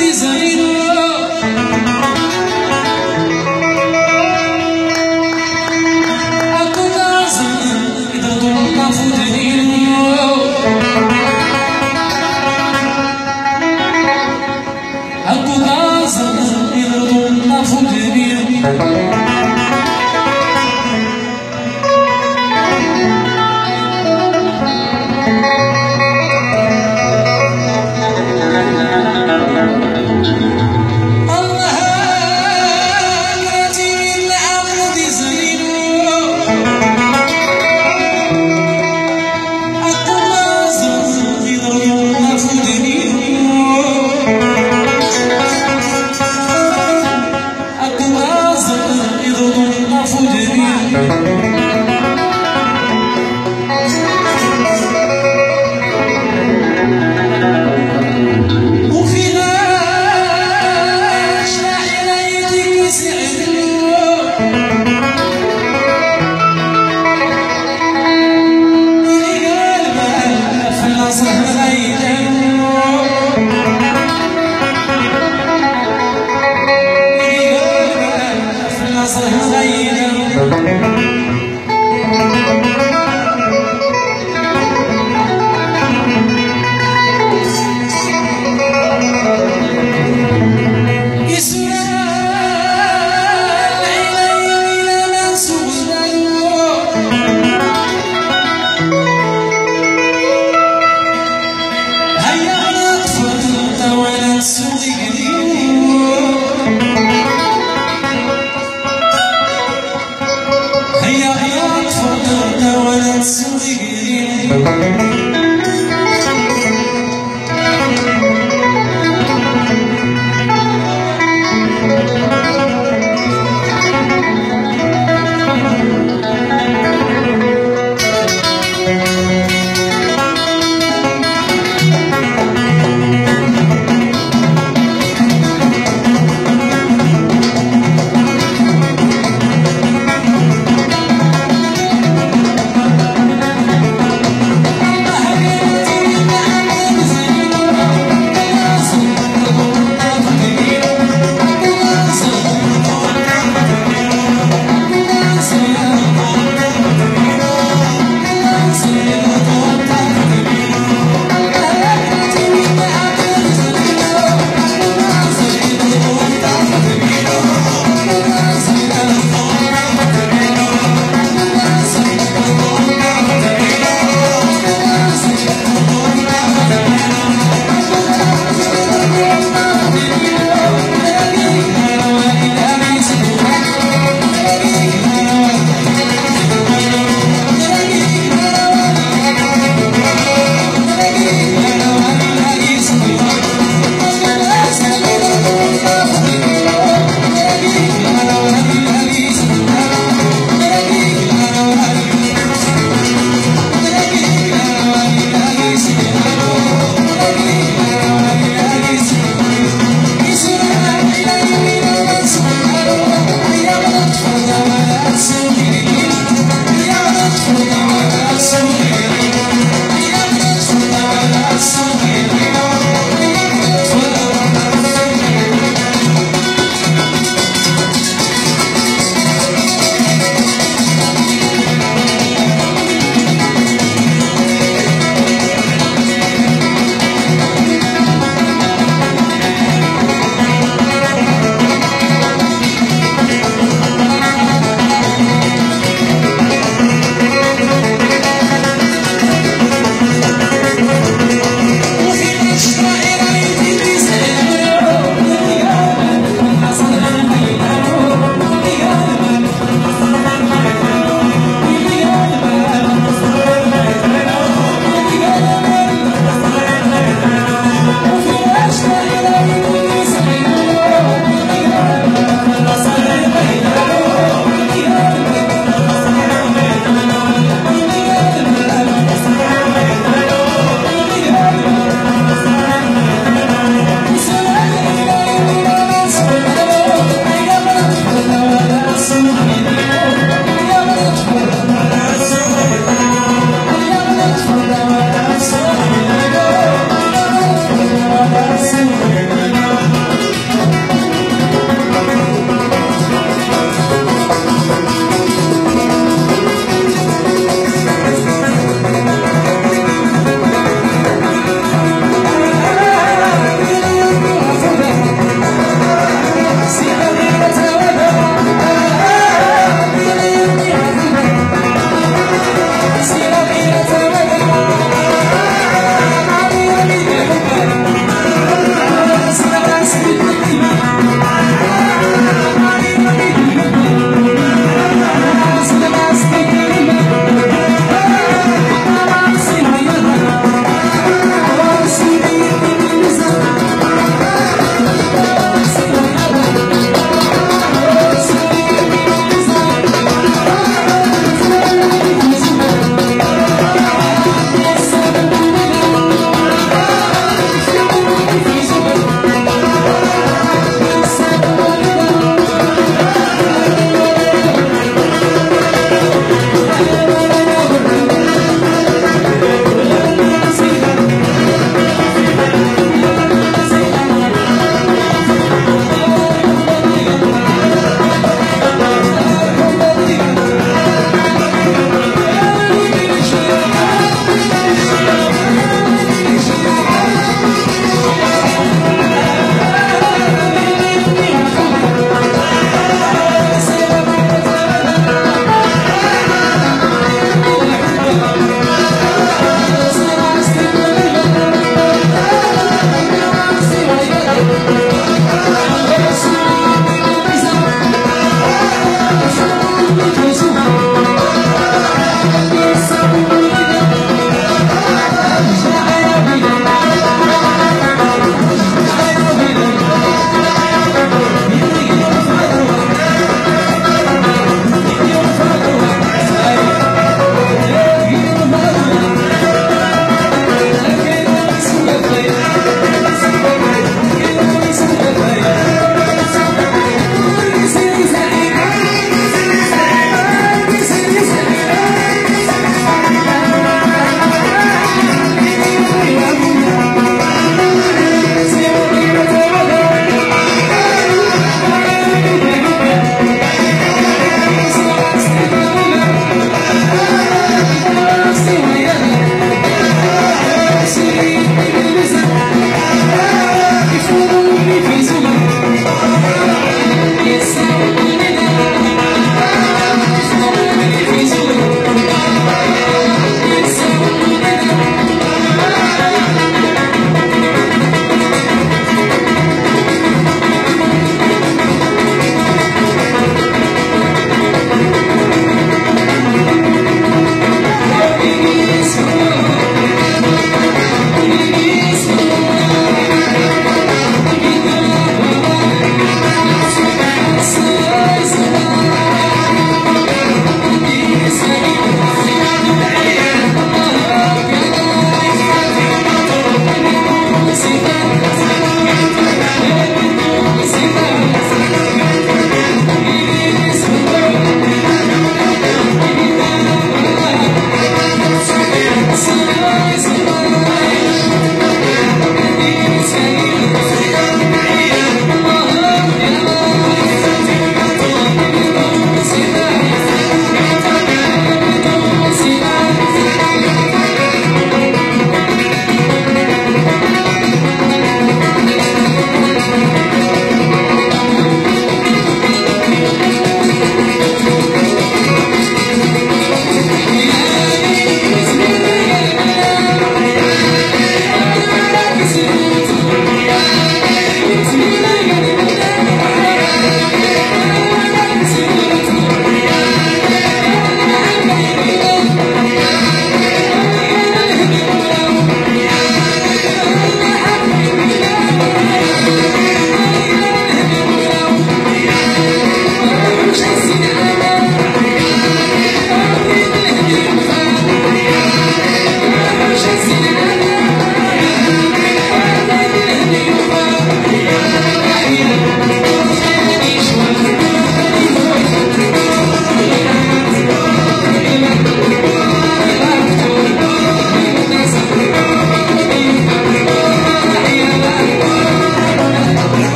Design.